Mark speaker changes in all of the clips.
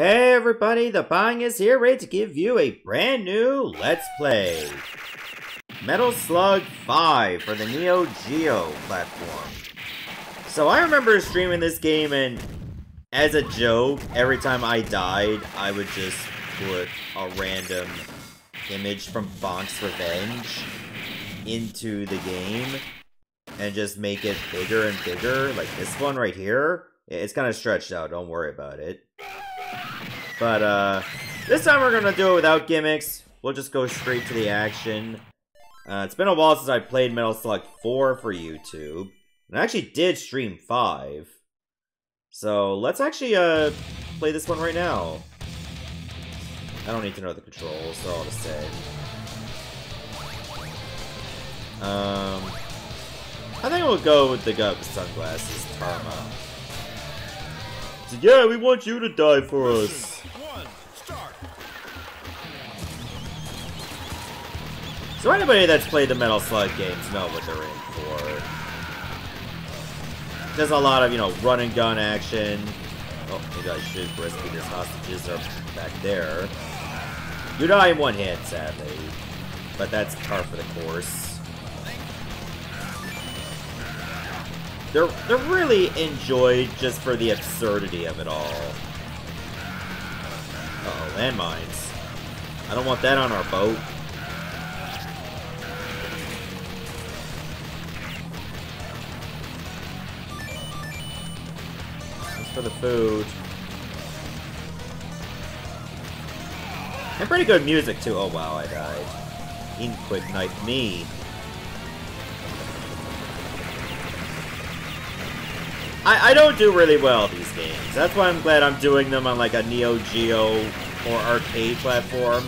Speaker 1: Hey everybody, the Bang is here ready to give you a brand new Let's Play. Metal Slug 5 for the Neo Geo platform. So I remember streaming this game and as a joke, every time I died, I would just put a random image from Bonk's Revenge into the game and just make it bigger and bigger, like this one right here. It's kind of stretched out, don't worry about it. But, uh, this time we're gonna do it without gimmicks. We'll just go straight to the action. Uh, it's been a while since I played Metal Slug 4 for YouTube. And I actually did stream 5. So, let's actually, uh, play this one right now. I don't need to know the controls, so I'll just say. Um, I think we'll go with the guy with the sunglasses, Tarma. So, yeah, we want you to die for us. So anybody that's played the Metal Slug games know what they're in for. There's a lot of, you know, run and gun action. Oh, maybe I should rescue these hostages are back there. You die in one hit, sadly. But that's par for the course. They're, they're really enjoyed just for the absurdity of it all. Uh oh landmines. I don't want that on our boat. For the food. And pretty good music too. Oh wow, I died. He quick knife me. I, I don't do really well these games. That's why I'm glad I'm doing them on like a Neo Geo or arcade platform.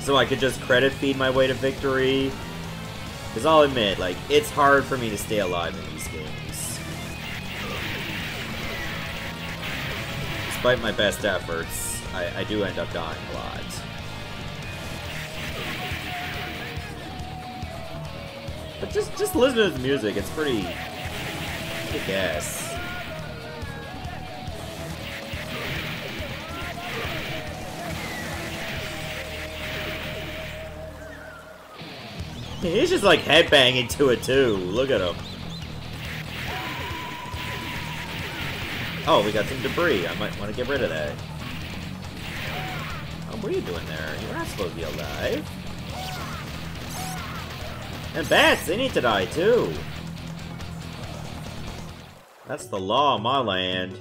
Speaker 1: So I could just credit feed my way to victory. Because I'll admit, like, it's hard for me to stay alive in these games. Despite my best efforts, I, I do end up dying a lot. But just just listen to the music, it's pretty kick-ass. He's just like headbanging to it too. Look at him. Oh, we got some debris. I might want to get rid of that. Oh, what are you doing there? You're not supposed to be alive. And bats, they need to die too. That's the law of my land.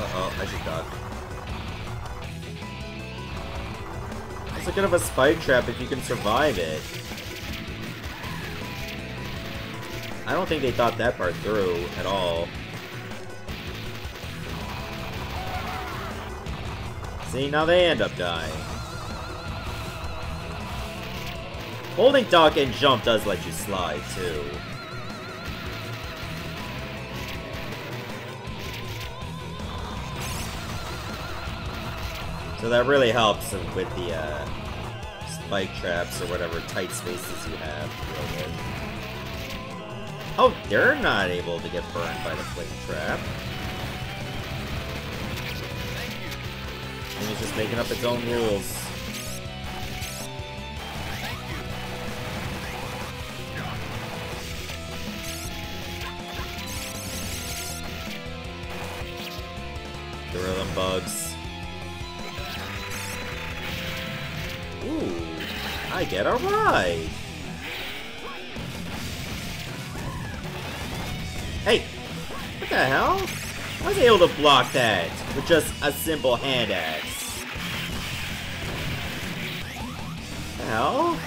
Speaker 1: Uh-oh, I should duck. A of a spike trap if you can survive it. I don't think they thought that part through at all. See, now they end up dying. Holding duck and jump does let you slide, too. So that really helps with the uh, spike traps or whatever tight spaces you have Oh, they're not able to get burned by the flame trap. And it's just making up its own rules. Gorilla bugs. Ooh, I get a ride. Hey, what the hell? I was able to block that with just a simple hand axe. The hell?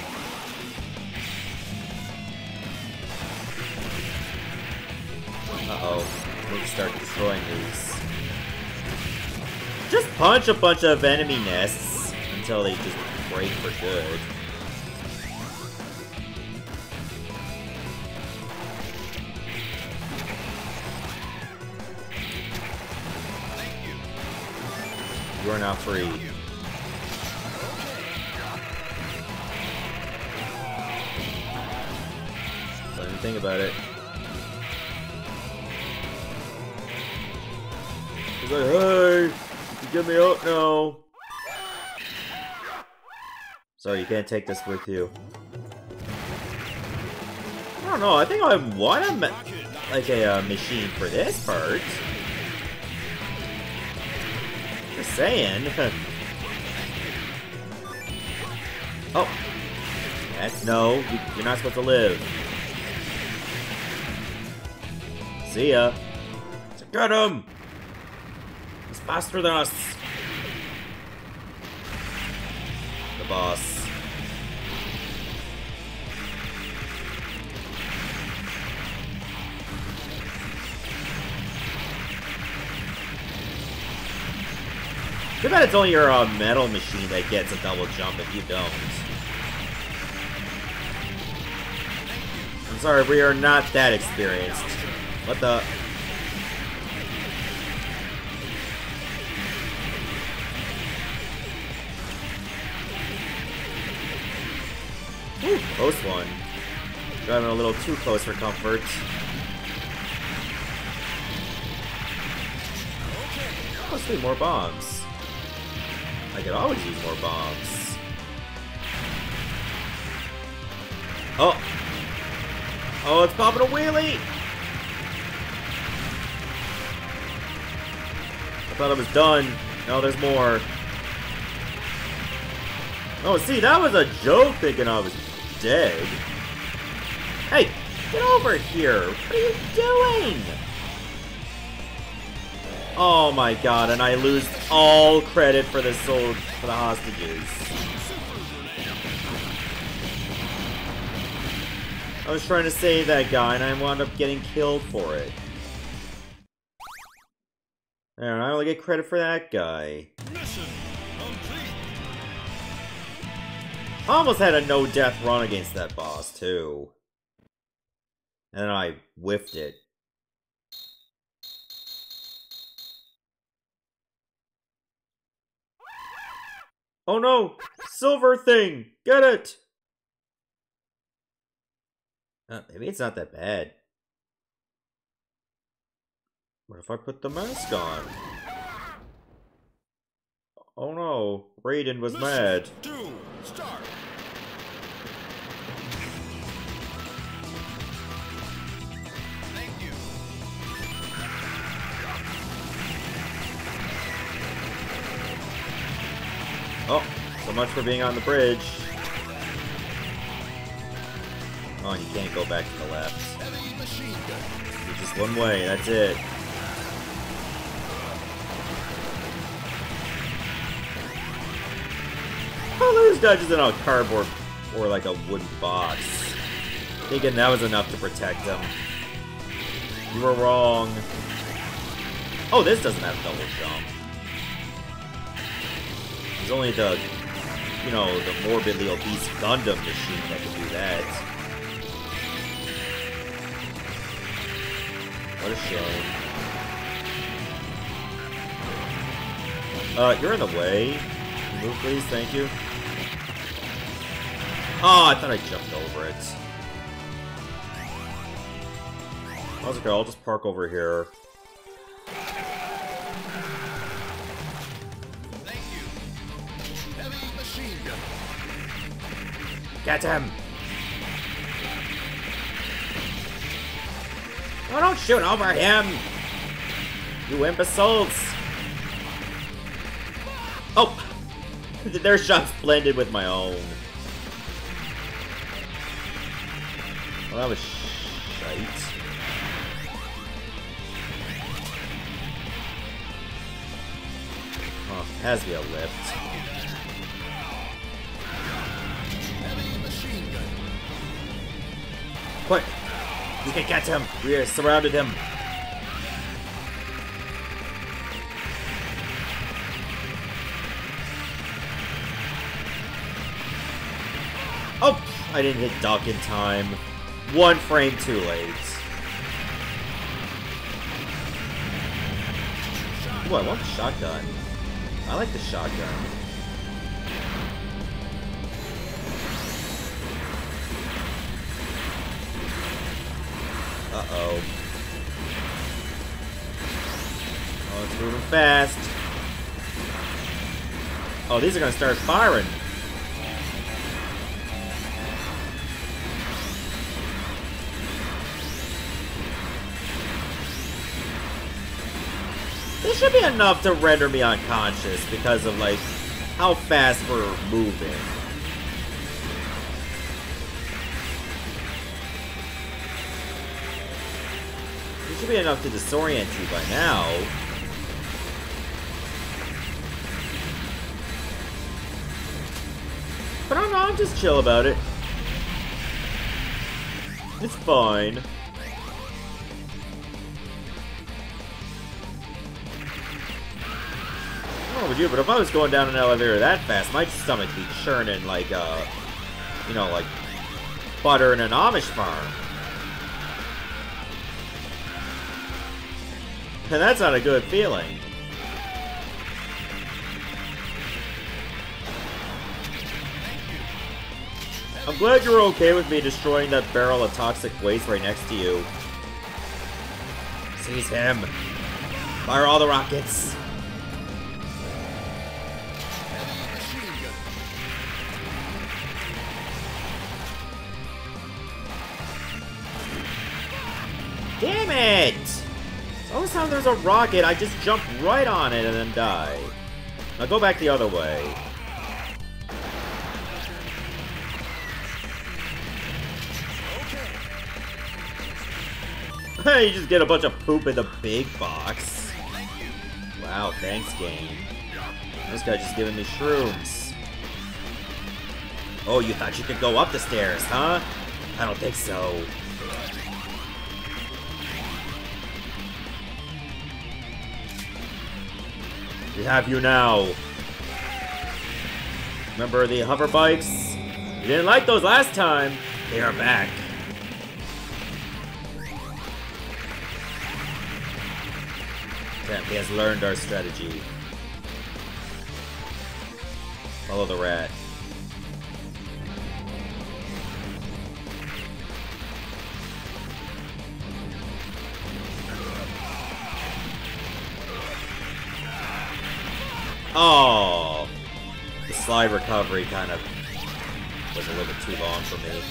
Speaker 1: Uh-oh. Need start destroying these. Just punch a bunch of enemy nests until they just break for good. You are now free. think about it. He's like, hey, you get me out now. Sorry, you can't take this with you. I don't know, I think I want a, like a uh, machine for this part. Saying. oh. That's no, you're not supposed to live. See ya. Get him! He's faster than us. The boss. Too bad it's only your uh, metal machine that gets a double jump if you don't. I'm sorry, we are not that experienced. What the... Whew, close one. Driving a little too close for comfort. Sweet, more bombs. I could always use more bombs. Oh! Oh, it's popping a wheelie! I thought it was done. No, there's more. Oh, see, that was a joke thinking I was dead. Hey, get over here! What are you doing? Oh my god, and I lose all credit for the soul for the hostages. I was trying to save that guy and I wound up getting killed for it. And I only get credit for that guy. I almost had a no-death run against that boss, too. And I whiffed it. Oh no! Silver thing! Get it! Uh, maybe it's not that bad. What if I put the mask on? Oh no, Raiden was Mission mad. Two, start. Much for being on the bridge. Oh, you can't go back to the left. You're just one way, that's it. Oh, there's dodges in a cardboard or like a wooden box. Thinking that was enough to protect him. You were wrong. Oh, this doesn't have double jump. It's only the, you know, the morbidly obese Gundam machine that can do that. What a shame. Uh, you're in the way. Move, please, thank you. Oh, I thought I jumped over it. okay, I'll just park over here. Get him! Oh, don't shoot over him! You imbeciles! Oh! Their shots blended with my own. Well, that was shite. Oh, has to be a lift. Quick! We can catch him! We have surrounded him! Oh! I didn't hit duck in time. One frame too late. Ooh, I want the shotgun. I like the shotgun. Uh-oh. Oh, it's moving fast. Oh, these are gonna start firing. This should be enough to render me unconscious because of, like, how fast we're moving. This should be enough to disorient you by now. But I don't know, I'm just chill about it. It's fine. Know you, but if I was going down an elevator that fast, my stomach would be churning like, uh, you know, like butter in an Amish farm. And that's not a good feeling. I'm glad you're okay with me destroying that barrel of toxic waste right next to you. Seize him. Fire all the rockets. Damn it! Time there's a rocket, I just jump right on it and then die. Now go back the other way. you just get a bunch of poop in the big box. Wow, thanks, game. This guy just giving me shrooms. Oh, you thought you could go up the stairs, huh? I don't think so. We have you now. Remember the hover bikes? You didn't like those last time. They are back. he has learned our strategy. Follow the rat. Oh! The slide recovery kind of was a little bit too long for me.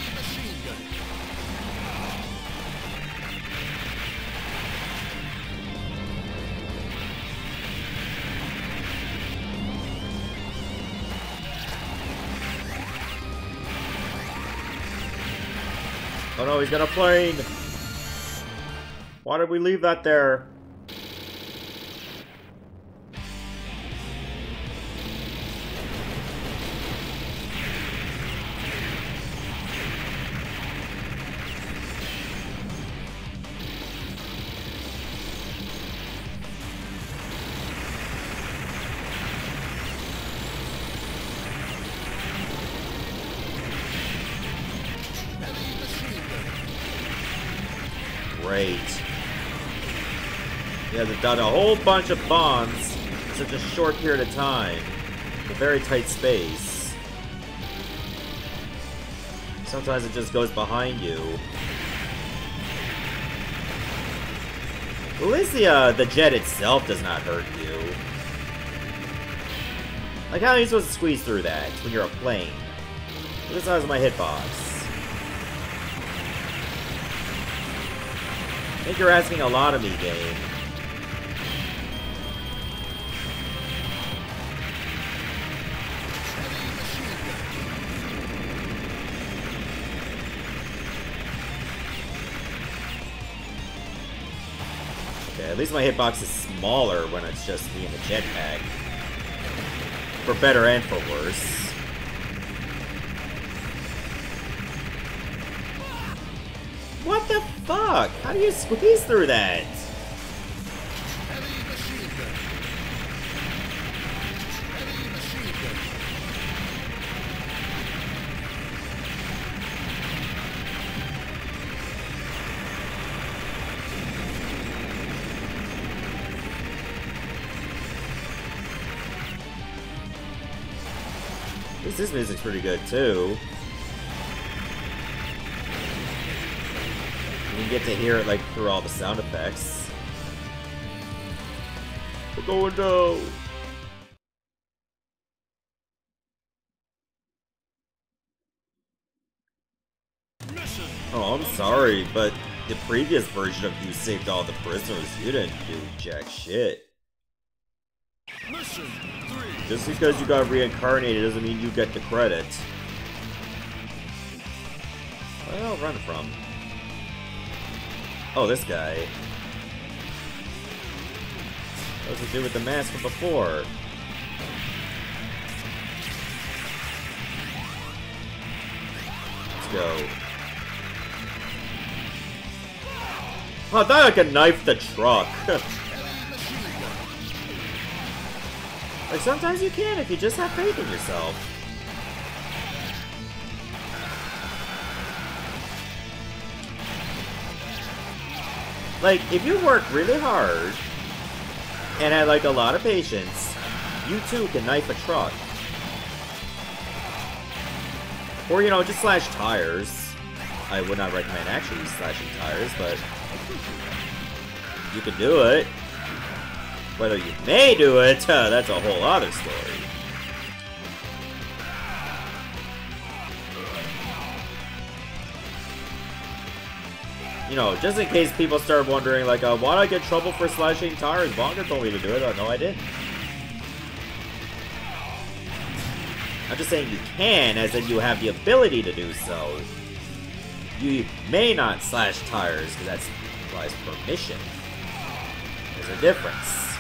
Speaker 1: Oh no, he's got a plane! Why did we leave that there? Done a whole bunch of bombs in such a short period of time. A very tight space. Sometimes it just goes behind you. Least the, uh, the jet itself does not hurt you. Like, how are you supposed to squeeze through that when you're a plane? Look at the size of my hitbox. I think you're asking a lot of me, game. At least my hitbox is smaller when it's just me in the jetpack. For better and for worse. What the fuck? How do you squeeze through that? This music's pretty good too. You get to hear it like through all the sound effects. We're going down. Oh, I'm sorry, but the previous version of you saved all the prisoners. You didn't do jack shit. Just because you got reincarnated doesn't mean you get the credit. Where did I run from? Oh, this guy. What does it do with the mask from before? Let's go. Oh, I thought I could knife the truck. like, sometimes you can if you just have faith in yourself. Like, if you work really hard and had, like, a lot of patience, you too can knife a truck. Or, you know, just slash tires. I would not recommend actually slashing tires, but you can do it. Whether you may do it, uh, that's a whole other story. you know, just in case people start wondering, like, uh, why did I get trouble for slashing tires? Bangaa told me to do it. Oh, no, I didn't. I'm just saying you can, as in you have the ability to do so. You may not slash tires, because that implies permission. There's a difference.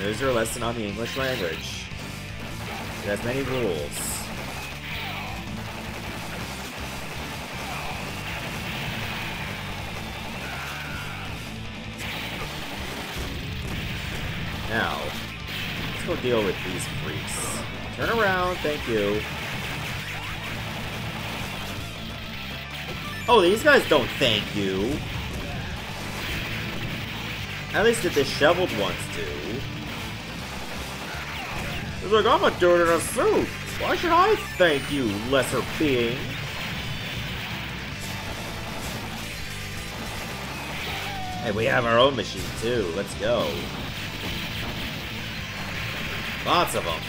Speaker 1: There's your lesson on the English language. It has many rules. Now, let's go deal with these freaks. Turn around, thank you. Oh, these guys don't thank you. At least the disheveled ones do. He's like, I'm a dude in a suit. Why should I thank you, lesser being? Hey, we have our own machine too. Let's go. Lots of them.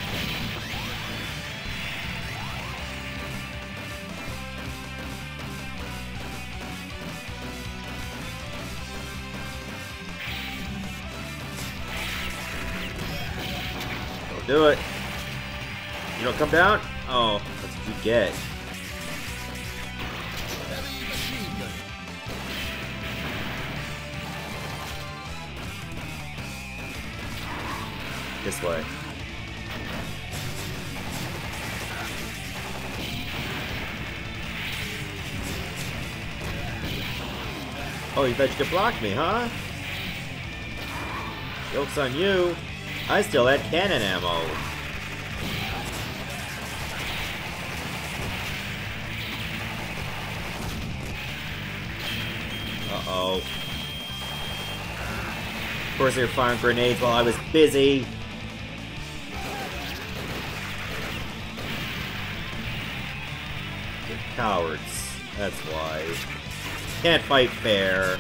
Speaker 1: Do it. You don't come down? Oh, that's what you get. This way. Oh, you thought you could block me, huh? Joke's on you. I still had cannon ammo. Uh-oh. Of course they were firing grenades while I was busy. You're cowards. That's why. Can't fight fair.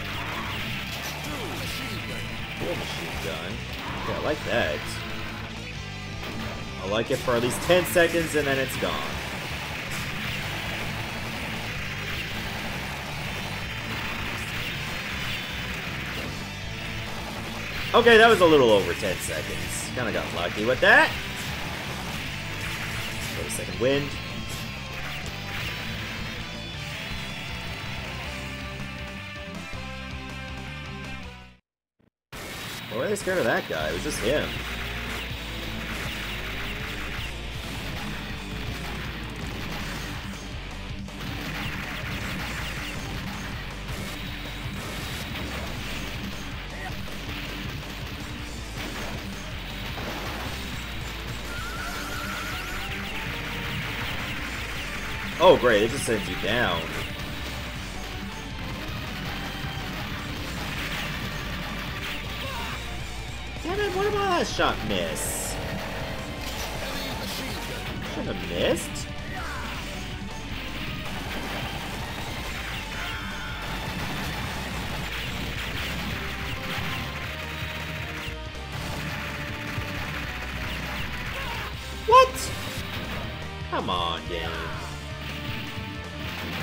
Speaker 1: Machine gun. I like that. I like it for at least 10 seconds and then it's gone. Okay, that was a little over 10 seconds. Kinda got lucky with that. Get a second wind. Why are they scared of that guy? It was just him. Oh great, it just sends you down. shot miss? Should have missed. What? Come on, game.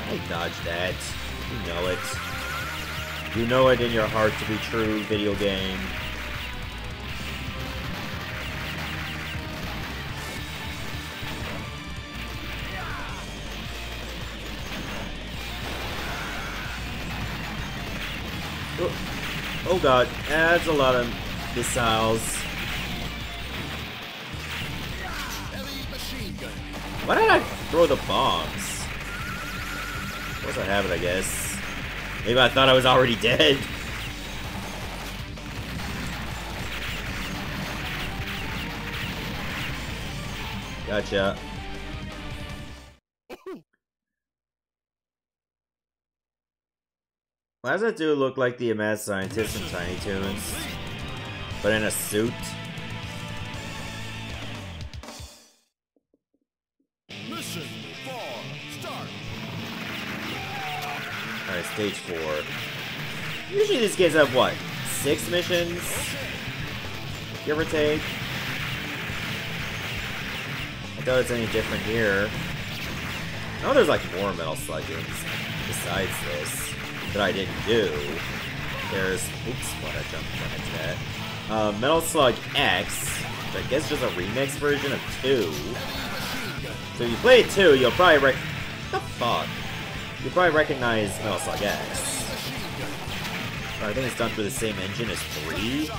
Speaker 1: I dodged that. You know it. You know it in your heart to be true, video game. Oh god, that's a lot of missiles. Why did I throw the bombs? What's I have it, I guess. Maybe I thought I was already dead. Gotcha. Why does that dude look like the mad scientist in Tiny Toons? But in a suit?
Speaker 2: Mission four, start.
Speaker 1: Alright, stage four. Usually these games have what? Six missions? Give or take? I doubt it's any different here. I know there's like more Metal Slug games besides this that I didn't do. There's, oops, what I jumped right into that. Uh, Metal Slug X, which I guess is just a remix version of 2. So if you play 2, you'll probably rec- the fuck? You'll probably recognize Metal Slug X. I think it's done through the same engine as 3.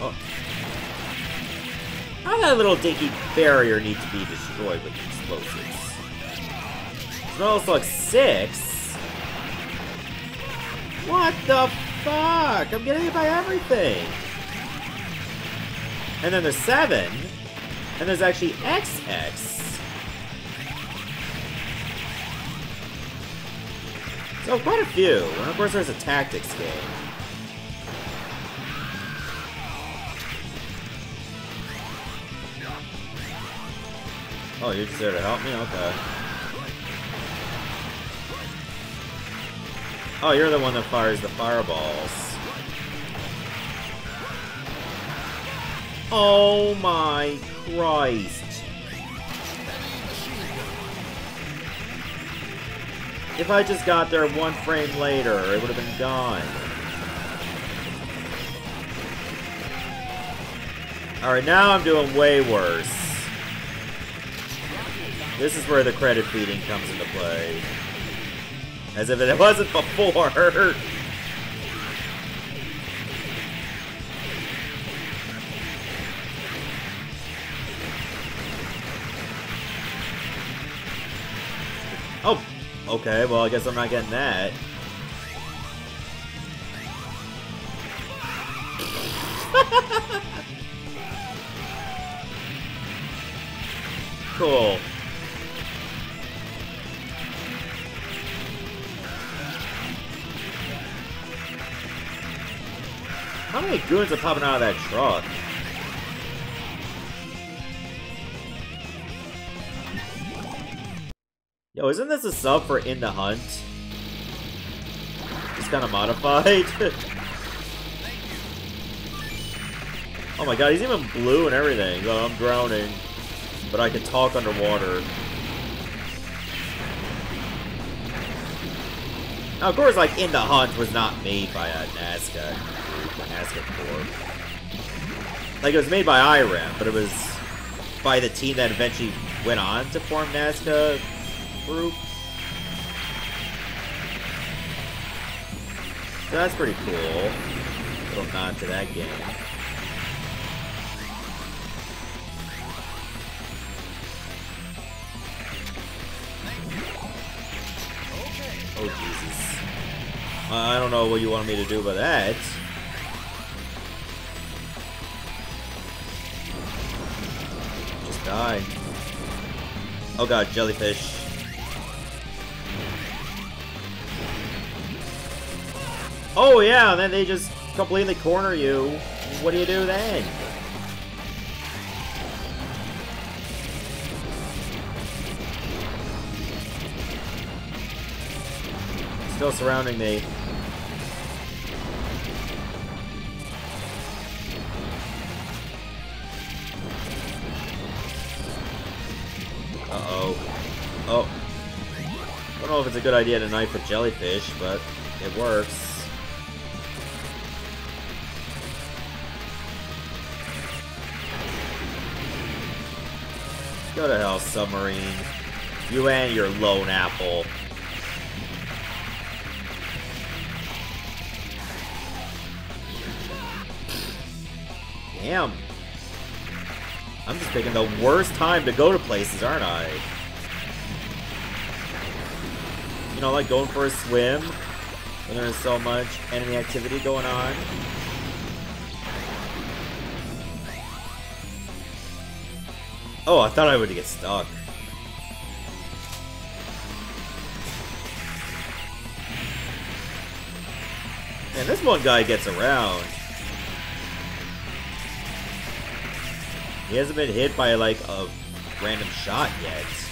Speaker 1: Oh. How that little dinky barrier need to be destroyed with explosives? Metal Slug 6? What the fuck? I'm getting hit by everything! And then there's 7, and there's actually XX. So quite a few, and of course there's a tactics game. Oh, you're just there to help me? Okay. Oh, you're the one that fires the fireballs. Oh my Christ. If I just got there one frame later, it would have been gone. Alright, now I'm doing way worse. This is where the credit feeding comes into play. As if it wasn't before. Oh, okay, well I guess I'm not getting that. cool. Goons are popping out of that truck? Yo, isn't this a sub for In the Hunt? Just kind of modified. oh my god, he's even blue and everything. Oh, I'm drowning. But I can talk underwater. Now, of course, like, In the Hunt was not made by a Nazca a Like, it was made by IREM, but it was by the team that eventually went on to form Nazca group. So that's pretty cool. Little nod to that game. Oh Jesus. Uh, I don't know what you want me to do about that. Die. Oh god, jellyfish. Oh yeah, then they just completely corner you. What do you do then? Still surrounding me. Uh-oh. Oh. I don't know if it's a good idea to knife a jellyfish, but it works. Go to hell, submarine. You and your lone apple. Damn. I'm just picking the worst time to go to places, aren't I? You know, like going for a swim when there's so much enemy activity going on. Oh, I thought I would get stuck. And this one guy gets around. He hasn't been hit by like a random shot yet.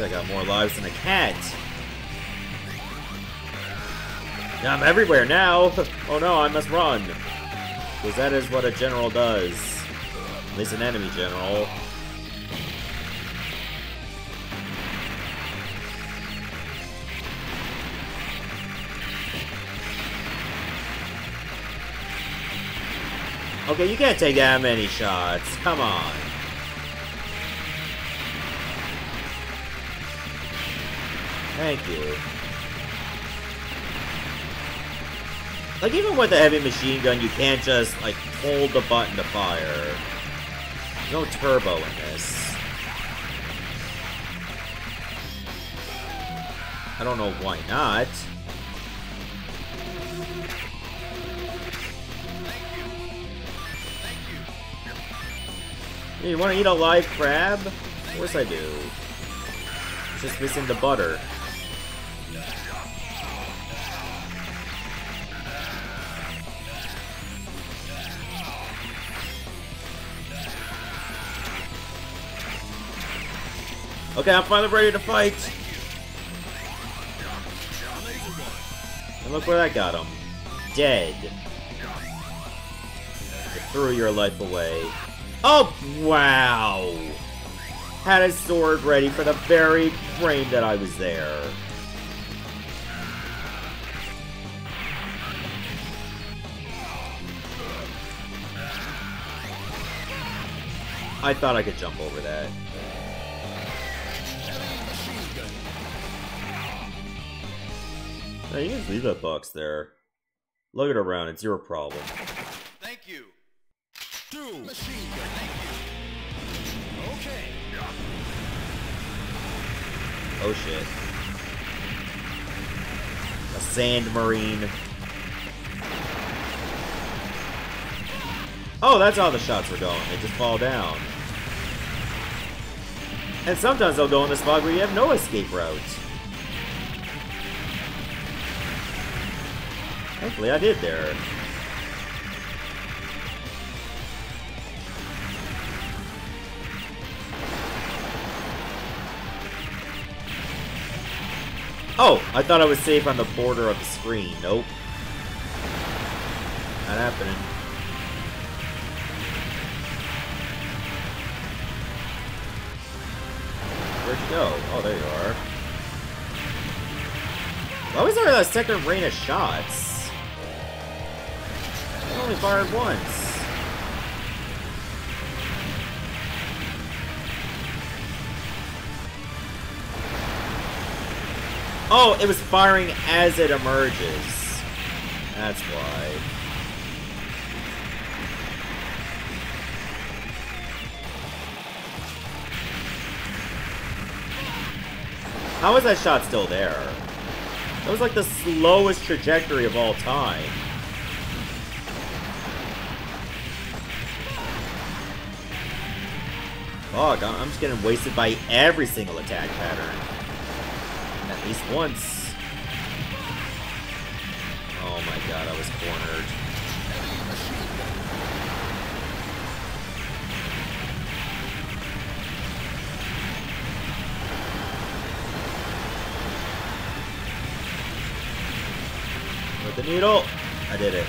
Speaker 1: I got more lives than a cat. I'm everywhere now! Oh no, I must run! Because that is what a general does. At least an enemy general. Okay, you can't take that many shots. Come on. Thank you. Like, even with a heavy machine gun, you can't just, like, hold the button to fire. no turbo in this. I don't know why not. You want to eat a live crab? Of course I do. Just missing the butter. Okay, I'm finally ready to fight. And look where that got him. Dead. You threw your life away. Oh, wow! Had a sword ready for the very frame that I was there. I thought I could jump over that. Now you can just leave that box there. Lug it around, it's your problem.
Speaker 2: Thank you. Two. Machine gun. Thank you. Okay.
Speaker 1: Oh shit. A sand marine. Oh, that's how the shots were going. They just fall down. And sometimes they'll go in the spot where you have no escape route. Thankfully, I did there. Oh, I thought I was safe on the border of the screen. Nope. Not happening. Where'd you go? Oh, there you are. Why was there a second rain of shots? Only fired once. Oh, it was firing as it emerges. That's why. How is that shot still there? That was like the slowest trajectory of all time. Fuck, I'm just getting wasted by every single attack pattern. At least once. Oh my god, I was cornered. With the needle. I did it.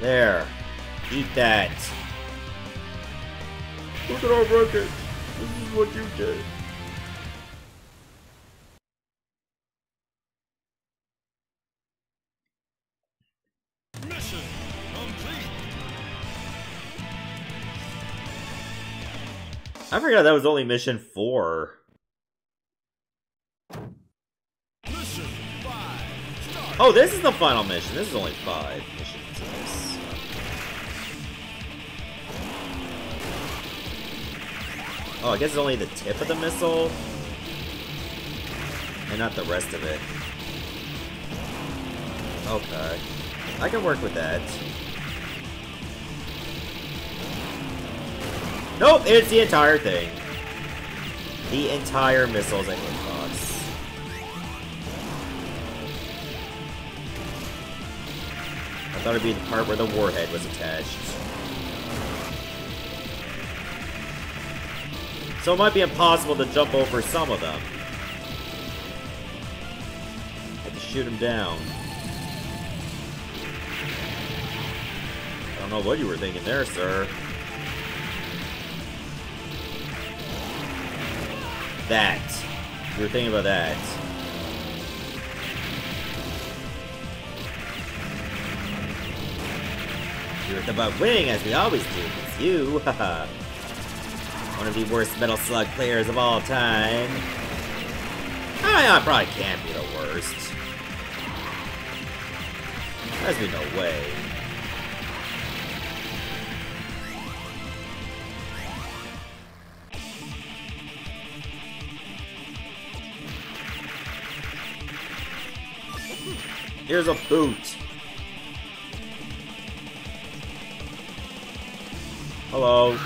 Speaker 1: There. Eat that. Look at our record. This is what you did.
Speaker 2: Mission complete.
Speaker 1: I forgot that was only mission four.
Speaker 2: Mission five. Start.
Speaker 1: Oh, this is the final mission. This is only five missions Oh, I guess it's only the tip of the missile. And not the rest of it. Okay. I can work with that. Nope, it's the entire thing. The entire missile's a hitbox. I thought it'd be the part where the warhead was attached. So it might be impossible to jump over some of them. Have to shoot them down. I don't know what you were thinking there, sir. That. You were thinking about that. You were thinking about winning as we always do. It's you. haha. One of the worst Metal Slug players of all time. I, I probably can't be the worst. There's no way. Here's a boot. Hello.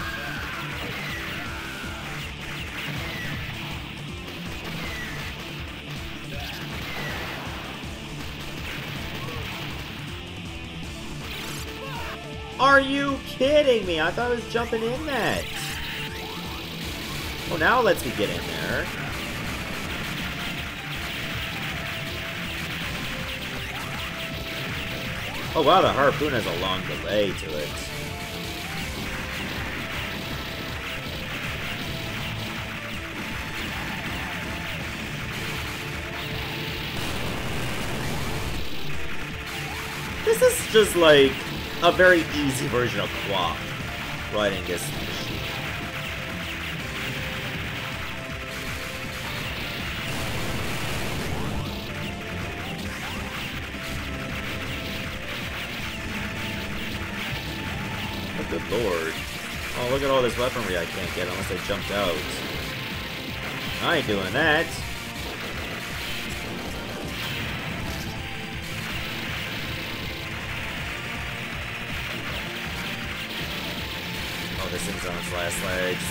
Speaker 1: Are you kidding me? I thought I was jumping in that. Well, now lets me get in there. Oh wow, the harpoon has a long delay to it. This is just like a very easy version of Quap riding this machine. Oh, good lord. Oh, look at all this weaponry I can't get unless I jumped out. I ain't doing that. Oh, this thing's on its last legs.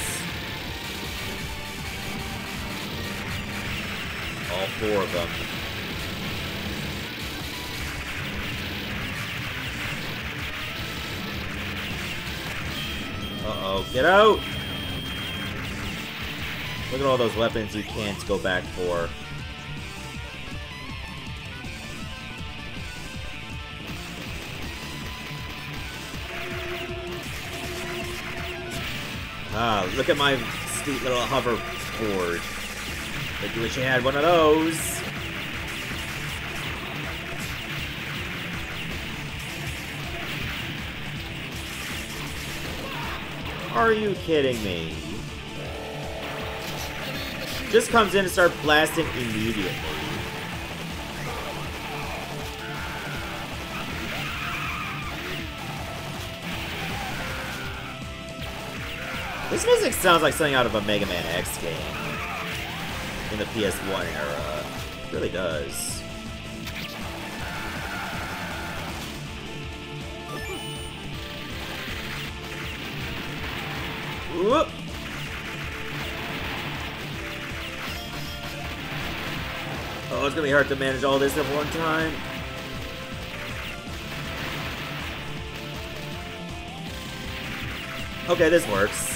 Speaker 1: All four of them. Uh-oh, get out! Look at all those weapons you can't go back for. Ah, look at my sweet little hoverboard. You wish you had one of those. Are you kidding me? Just comes in and starts blasting immediately. This music sounds like something out of a Mega Man X game. In the PS1 era. It really does. Whoop. Oh, it's gonna be hard to manage all this at one time. Okay, this works.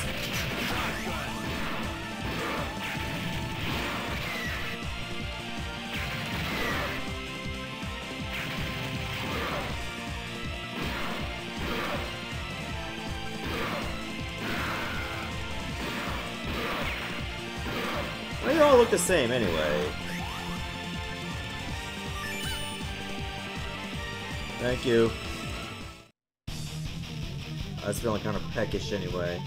Speaker 1: Same anyway. Thank you. I was feeling kind of peckish anyway.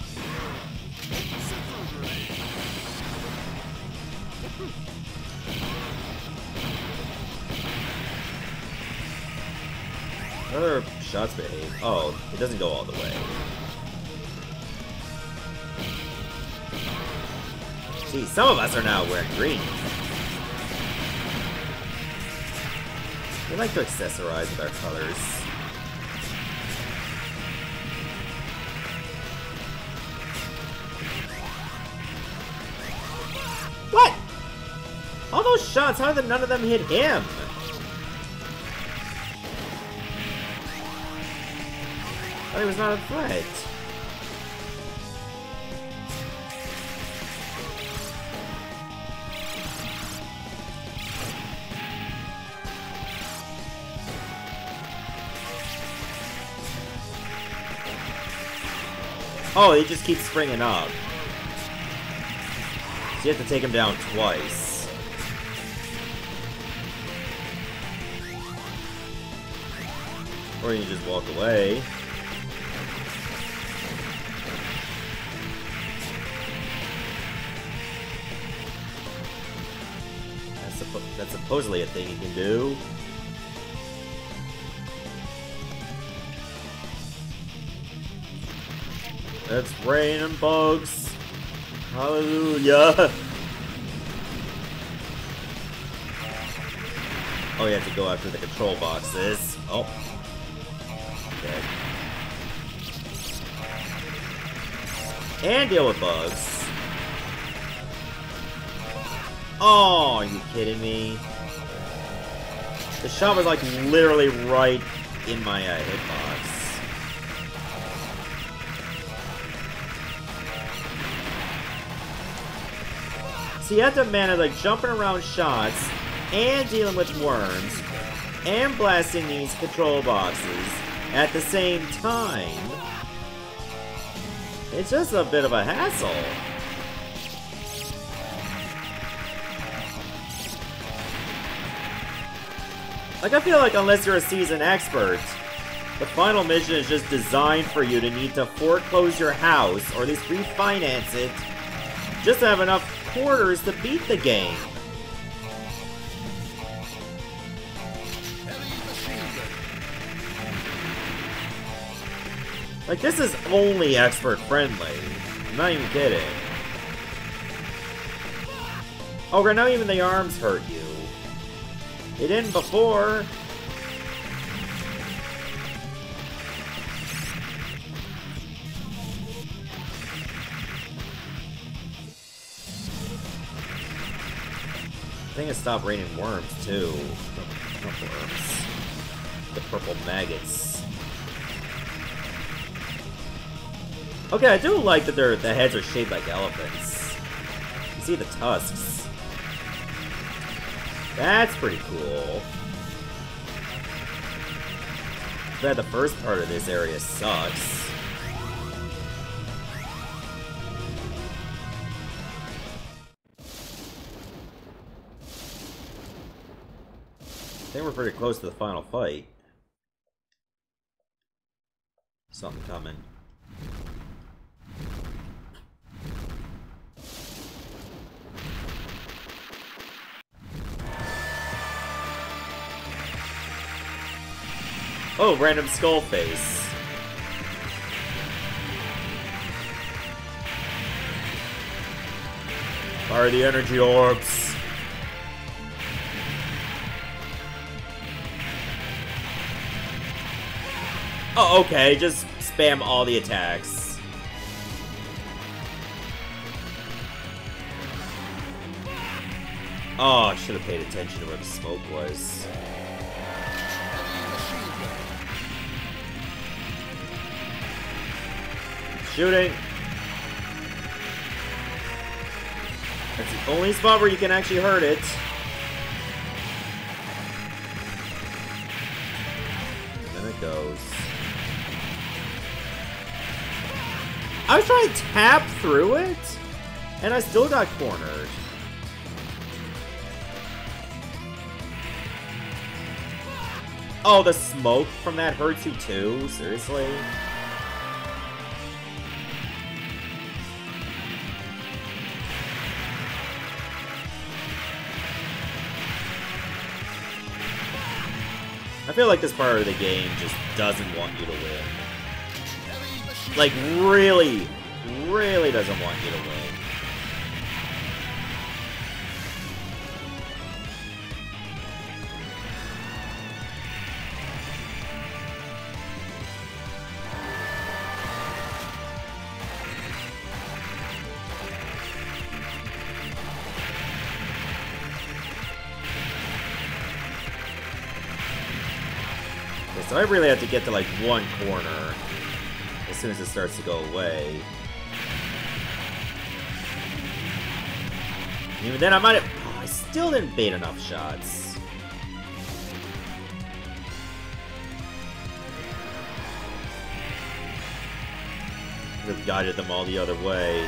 Speaker 1: Other shots behave. Oh, it doesn't go all the way. See, some of us are now wearing green. We like to accessorize with our colors. What? All those shots, how did none of them hit him? thought he was not a threat. Oh, he just keeps springing up. So you have to take him down twice. Or you can just walk away. That's, suppo that's supposedly a thing you can do. It's raining bugs. Hallelujah. Oh, you have to go after the control boxes. Oh. Okay. And deal with bugs. Oh, are you kidding me? The shot was like literally right in my uh, hitbox. So you have to manage like jumping around shots and dealing with worms and blasting these control boxes at the same time. It's just a bit of a hassle. Like, I feel like unless you're a seasoned expert, the final mission is just designed for you to need to foreclose your house, or at least refinance it, just to have enough quarters to beat the game. Like, this is only expert friendly. I'm not even kidding. Oh, now even the arms hurt you. They didn't before. I think it stopped raining worms too. No, not worms. The purple maggots. Okay, I do like that their the heads are shaped like elephants. You see the tusks. That's pretty cool. That the first part of this area sucks. I think we're pretty close to the final fight. Something coming. Oh, random skull face. Fire the energy orbs. Oh, okay, just spam all the attacks. Oh, I should have paid attention to where the smoke was. Shooting. That's the only spot where you can actually hurt it. I was trying to tap through it, and I still got cornered. Oh, the smoke from that hurts you too? Seriously? I feel like this part of the game just doesn't want you to win. Like, really, really doesn't want you to win. So I really have to get to like one corner soon as it starts to go away. Even then I might have... Oh, I still didn't bait enough shots. Have guided them all the other way.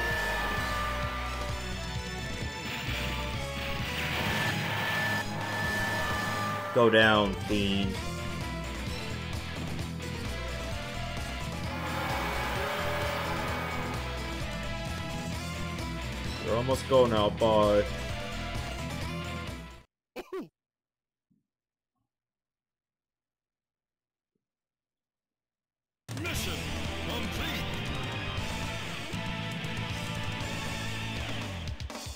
Speaker 1: Go down, Fiend. We're almost go now, bye.
Speaker 2: Mission complete.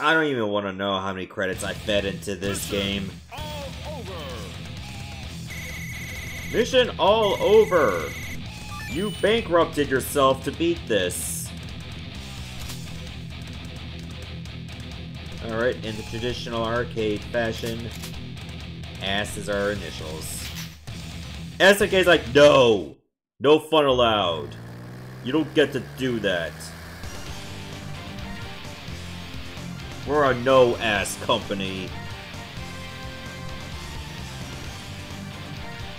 Speaker 1: I don't even want to know how many credits I fed into this game.
Speaker 2: All over.
Speaker 1: Mission all over! You bankrupted yourself to beat this. Alright, in the traditional arcade fashion, ass is our initials. SNK's like, no! No fun allowed. You don't get to do that. We're a no-ass company.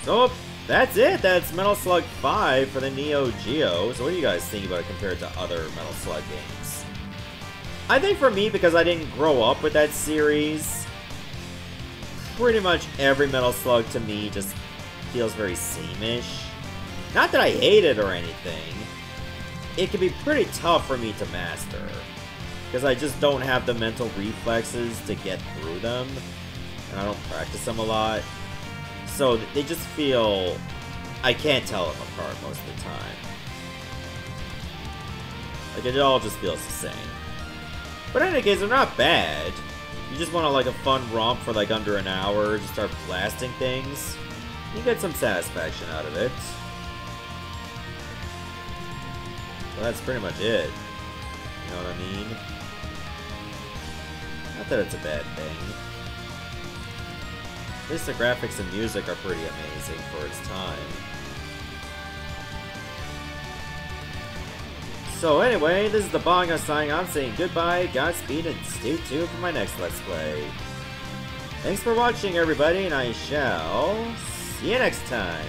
Speaker 1: So, that's it. That's Metal Slug 5 for the Neo Geo. So what do you guys think about it compared to other Metal Slug games? I think for me, because I didn't grow up with that series, pretty much every Metal Slug to me just feels very same-ish. Not that I hate it or anything. It can be pretty tough for me to master. Because I just don't have the mental reflexes to get through them. And I don't practice them a lot. So they just feel... I can't tell them apart most of the time. Like, it all just feels the same. But in any case, they're not bad. You just want to, like, a fun romp for, like, under an hour, just start blasting things. You get some satisfaction out of it. So that's pretty much it. You know what I mean? Not that it's a bad thing. At least the graphics and music are pretty amazing for its time. So anyway, this is the Bangaa signing off saying goodbye, Godspeed, and stay tuned for my next Let's Play. Thanks for watching everybody, and I shall see you next time.